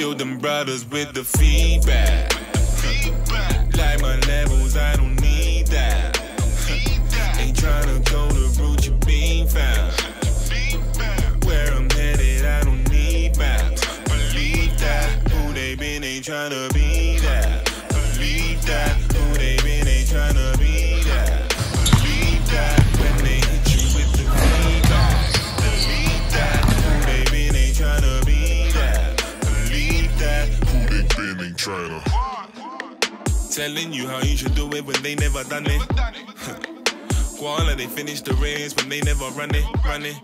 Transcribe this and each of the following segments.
Building brothers with the feedback. Like my levels, I don't need that. Ain't tryna go the route you been found. Where I'm headed, I don't need maps. Believe that. Who they been ain't tryna Telling you how you should do it when they never done it. Guala, they finish the race when they never run it, run it.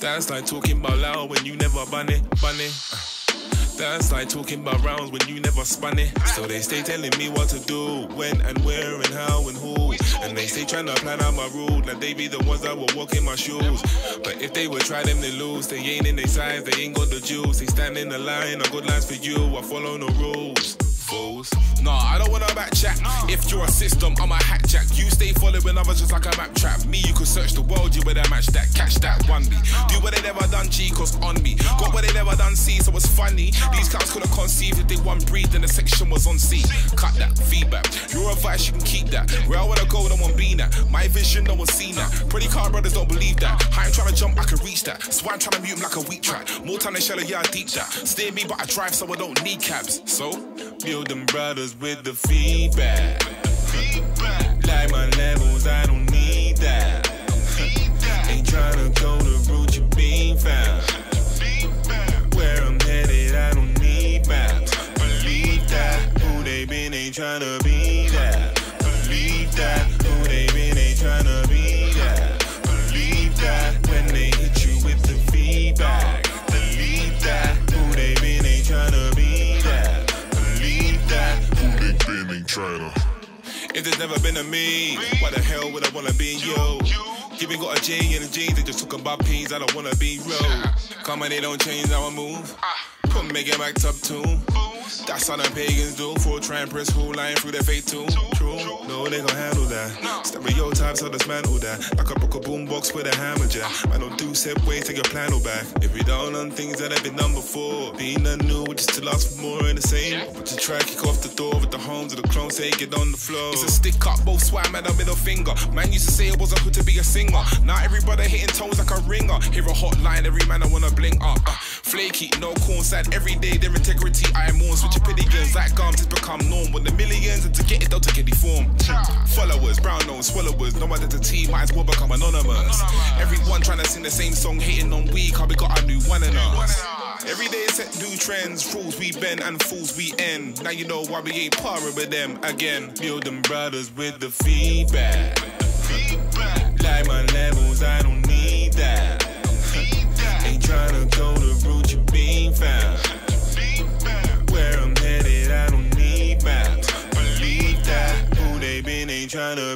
That's like talking about loud when you never bun it, bun it. That's like talking about rounds when you never spun it. So they stay telling me what to do, when and where and how and who. And they stay trying to plan out my route, like they be the ones that will walk in my shoes. But if they would try them, they lose. They ain't in their size, they ain't got the juice. They stand in the line, I got lines for you, I follow no rules. Fools. Nah, I don't wanna backchat. If you're a system, I'm a hack jack. You stay following others just like a map trap. Me, you could search the world, you better match that. Catch that one me. Do what they never done, G, cause on me. Got what they never done, C, so it's funny. These cows couldn't conceive if they one breathe, then the section was on C. Cut that feedback. Your advice, you can keep that. Where I wanna go, no one be that. My vision, no one seen that. Pretty car brothers don't believe that. I ain't trying to jump, I can reach that. So I'm trying to mute him like a weak track. More time than shallow, yeah, I deep that. Steer me, but I drive, so I don't need cabs. So, building brothers with the feedback. Like my levels, I don't need that. Ain't tryna go the route you been found. Where I'm headed, I don't need maps. Believe that. Who they been ain't tryna If there's never been a me, why the hell would I wanna be you? Giving got a G and G, they just talking about P's, I don't wanna be real. Come on, they don't change how I move. Put make it back top two. That's how the pagans do. For try and press full line through their fate too. True, no, they gon' that. Stereotypes, so dismantle that. Like a broke a boombox with a hammer jack. I don't do way, take your plan all back. If we down on things that have been done before, being a new, just still ask for more in the same. Put you track, kick off the door with the homes of the clones, say get on the floor. It's a stick up, both swam at the middle finger. Man used to say it wasn't good to be a singer. Now everybody hitting tones like a ringer. Hear a hotline, every man I wanna blink up. Uh, flaky, no corn side, every day their integrity I am on. Switch pilligans like gums, it's become norm. When the millions and to get it, they'll take any form. Followers, brown nose, swallowers, no the team might as well become anonymous. Everyone trying to sing the same song, hating on we, cause we got a new one in us. Every day set new trends, rules we bend and fools we end. Now you know why we ain't parring with them again. Building brothers with the feedback. Like my levels, I don't need that. Been ain't